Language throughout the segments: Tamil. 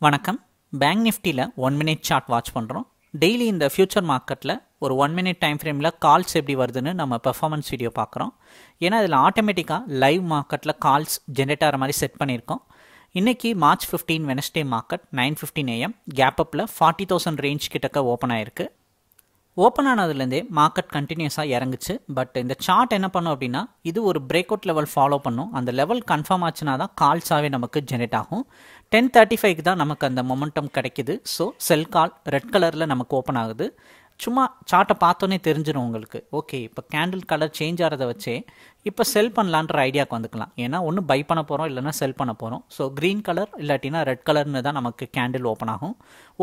வணக்கம். பேங்க் நிஃப்டியில் ஒன் மினிட் சார்ட் வாட்ச் பண்ணுறோம் டெய்லி இந்த ஃபியூச்சர் மார்க்கெட்டில் ஒரு ஒன் மினிட் டைம் ஃப்ரேமில் கால்ஸ் எப்படி வருதுன்னு நம்ம பெர்ஃபார்மன்ஸ் வீடியோ பார்க்குறோம். ஏன்னா இதில் ஆட்டோமேட்டிக்காக லைவ் மார்க்கெட்டில் கால்ஸ் ஜென்ரேட் ஆகிற மாதிரி செட் பண்ணியிருக்கோம். இன்றைக்கி March fifteen Wednesday market nine fifteen AM gap அப்பில் ஃபார்ட்டி தௌசண்ட் ரேஞ்ச் கிட்டக்க ஓப்பன் ஆயிருக்கு. ஓப்பன் ஆனதுலேருந்தே மார்க்கெட் கண்டினியூஸாக இறங்குச்சு. பட் இந்த சார்ட் என்ன பண்ணும் அப்படின்னா இது ஒரு பிரேக் அவுட் லெவல் ஃபாலோ பண்ணும். அந்த லெவல் கன்ஃபார்ம் ஆச்சுன்னா தான் கால்ஸாகவே நமக்கு ஜெனரேட் ஆகும். டென் தேர்ட்டி ஃபைவ்க்கு தான் நமக்கு அந்த மொமெண்டம் கிடைக்குது. ஸோ செல் கால் ரெட் கலரில் நமக்கு ஓப்பன் ஆகுது. சும்மா சார்ட்டை பார்த்தோன்னே தெரிஞ்சிடும் உங்களுக்கு. ஓகே இப்போ கேண்டில் கலர் சேஞ்ச் ஆகிறத வச்சே இப்போ செல் பண்ணலான்ற ஐடியாவுக்கு வந்துக்கலாம். ஏன்னா ஒன்று பை பண்ண போகிறோம் இல்லைனா செல் பண்ண போகிறோம் ஸோ க்ரீன் கலர் இல்லாட்டினா ரெட் கலர்னு தான் நமக்கு கேண்டில் ஓப்பன் ஆகும்.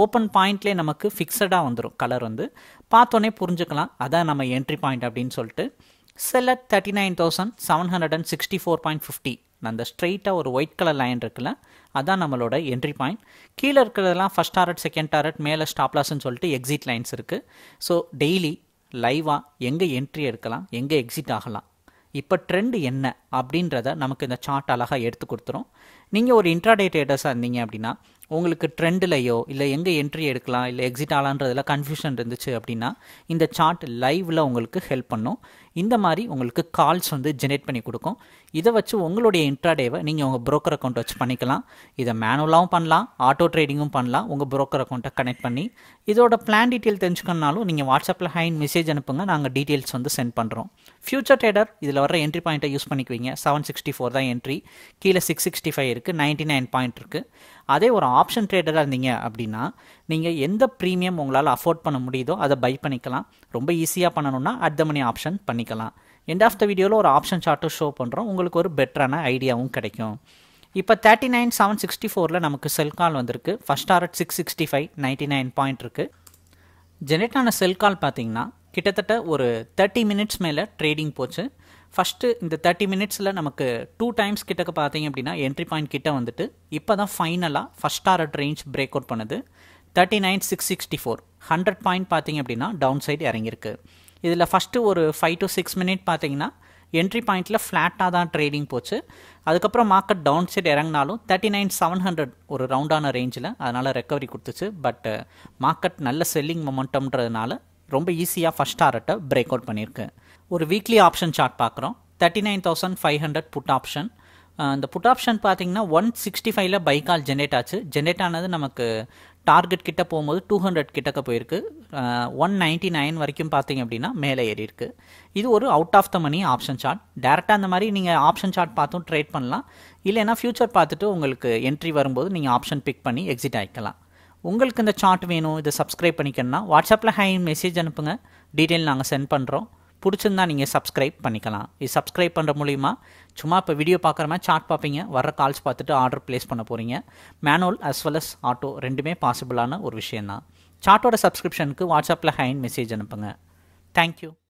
ஓப்பன் பாயிண்ட்லேயே நமக்கு ஃபிக்ஸடாக வந்துடும் கலர் வந்து. பார்த்தோன்னே புரிஞ்சுக்கலாம். அதான் நம்ம என்ட்ரி பாயிண்ட் அப்படின்னு சொல்லிட்டு. Sell at thirty nine thousand seven hundred and sixty four point fifty அந்த ஸ்ட்ரெயிட்டாக ஒரு ஒயிட் கலர் லைன் இருக்குல்ல அதான் நம்மளோட என்ட்ரி பாயிண்ட் கீழே இருக்கிறதெல்லாம் ஃபஸ்ட் டாரட் செகண்ட் டாரட் மேலே ஸ்டாப்லாஸ்ன்னு சொல்லிட்டு எக்ஸிட் லைன்ஸ் இருக்குது ஸோ டெய்லி லைவாக எங்கே என்ட்ரி எடுக்கலாம் எங்கே எக்ஸிட் ஆகலாம்? இப்போ ட்ரெண்ட் என்ன அப்படின்றத நமக்கு இந்த சார்ட் அழகாக எடுத்து கொடுத்துரும். நீங்கள் ஒரு இன்ட்ராடே ட்ரேடர்ஸாக இருந்தீங்க அப்படின்னா உங்களுக்கு ட்ரெண்ட்லையோ இல்லை எங்கே என்ட்ரி எடுக்கலாம் இல்லை எக்ஸிட் ஆகலான்றதுல கன்ஃபியூஷன் இருந்துச்சு அப்படின்னா இந்த சார்ட் லைவில் உங்களுக்கு ஹெல்ப் பண்ணும். இந்த மாதிரி உங்களுக்கு கால்ஸ் வந்து ஜெனரேட் பண்ணி கொடுக்கும். இதை வச்சு உங்களுடைய இன்ட்ராடேவை நீங்கள் உங்கள் ப்ரோக்கர் அக்கௌண்ட் வச்சு பண்ணிக்கலாம். இதை மேனுவலாகவும் பண்ணலாம் ஆட்டோ ட்ரேடிங்கும் பண்ணலாம் உங்கள் ப்ரோக்கர் அக்கௌண்ட்டை கனெக்ட் பண்ணி. இதோட பிளான் டீட்டெயில் தெரிஞ்சுக்கணுனாலும் நீங்கள் வாட்ஸ்அப்பில் ஹைன் மெசேஜ் அனுப்புங்க நாங்கள் டீட்டெயில்ஸ் வந்து சென்ட் பண்ணுறோம் ஃபியூச்சர் ட்ரேடர் இதில் வர என்ட்ரி பாயிண்ட்டை யூஸ் பண்ணிக்குவீங்க. செவன் சிக்ஸ்டி ஃபோர் தான் என்ட்ரி கீழே சிக்ஸ் சிக்ஸ்டி ஃபைவ் இருக்குது நைன்ட்டி நைன் பாயிண்ட் இருக்குது அதே ஒரு ஆப்ஷன் ட்ரேடராக இருந்தீங்க அப்படின்னா நீங்கள் எந்த ப்ரீமியம் உங்களால் அஃபோர்ட் பண்ண முடியுதோ அதை பை பண்ணிக்கலாம். ரொம்ப ஈஸியாக பண்ணணும்னா அட் த மணி ஆப்ஷன் பண்ணிக்கலாம். எண்ட் ஆஃப் த வீடியோவில் ஒரு ஆப்ஷன் சார்ட்டும் ஷோ பண்ணுறோம் உங்களுக்கு ஒரு பெட்டரான ஐடியாவும் கிடைக்கும். இப்போ தேர்ட்டி நைன் செவன் சிக்ஸ்டி ஃபோரில் நமக்கு செல் கால் வந்திருக்கு. First target six sixty five ninety nine point இருக்குது ஜெனரேட் ஆன செல் கால் பார்த்தீங்கன்னா கிட்டத்தட்ட ஒரு தேர்ட்டி மினிட்ஸ் மேலே ட்ரேடிங் போச்சு. ஃபஸ்ட்டு இந்த தேர்ட்டி மினிட்ஸில் நமக்கு டூ டைம்ஸ் கிட்டக்க பார்த்தீங்க அப்படின்னா என்ட்ரி பாயிண்ட் கிட்ட வந்துட்டு இப்போ தான் ஃபைனலாக first target range break out பண்ணுது. Thirty nine six sixty four hundred point பார்த்தீங்க அப்படின்னா டவுன் சைடு இறங்கியிருக்கு. இதில் ஃபஸ்ட்டு ஒரு ஃபைவ் டு சிக்ஸ் மினிட் பார்த்தீங்கன்னா என்ட்ரி பாயிண்ட்டில் ஃப்ளாட்டாக தான் ட்ரேடிங் போச்சு. அதுக்கப்புறம் மார்க்கெட் டவுன் சைடு இறங்கினாலும் தேர்ட்டி நைன் செவன் ஹண்ட்ரட் ஒரு ரவுண்டான ரேஞ்சில் அதனால் ரெக்கவரி கொடுத்துச்சு. பட் மார்க்கெட் uh, நல்ல செல்லிங் மொமெண்டம்ன்றதுனால ரொம்ப ஈஸியாக ஃபஸ்ட் டாரட்டை பிரேக் அவுட் பண்ணியிருக்கு. ஒரு வீக்லி ஆப்ஷன் சார்ட் பார்க்குறோம். Thirty nine thousand five hundred put option அந்த புட் ஆப்ஷன் பார்த்தீங்கன்னா ஒன் சிக்ஸ்டி ஃபைவ்ல பைக்கால் ஜென்ரேட் ஆச்சு. ஜென்ரேட் ஆனது நமக்கு டார்கெட் கிட்ட போகும்போது டூ ஹண்ட்ரட் கிட்டக்க போயிருக்கு. ஒன் நைன்ட்டி நைன் வரைக்கும் பார்த்தீங்க அப்படின்னா மேலே ஏறி இருக்கு இது ஒரு out of the money option chart டேரெக்டாக அந்த மாதிரி நீங்கள் ஆப்ஷன் சார்ட் பார்த்தும் ட்ரேட் பண்ணலாம். இல்லைன்னா ஃபியூச்சர் பார்த்துட்டு உங்களுக்கு என்ட்ரி வரும்போது நீங்கள் ஆப்ஷன் பிக் பண்ணி எக்ஸிட் ஆகிக்கலாம் உங்களுக்கு இந்த சார்ட் வேணும் இதை சப்ஸ்கிரைப் பண்ணிக்கணும்னா வாட்ஸ்அப்பில் ஹை மெசேஜ் அனுப்புங்க. டீட்டெயில் நாங்கள் சென்ட் பண்ணுறோம் பிடிச்சிருந்தா நீங்கள் சப்ஸ்கிரைப் பண்ணிக்கலாம். இது சப்ஸ்கிரைப் பண்ணுற மூலிமா சும்மா இப்போ வீடியோ பார்க்குற மாதிரி சார்ட் பார்ப்பீங்க. வர கால்ஸ் பார்த்துட்டு ஆர்டர் ப்ளேஸ் பண்ண போகிறீங்க manual as well as auto ரெண்டுமே பாசிபிளான ஒரு விஷயந்தான் சார்ட்டோட சப்ஸ்கிரிப்ஷனுக்கு வாட்ஸ்அப்பில் ஹைன் மெசேஜ் அனுப்புங்க. தேங்க்யூ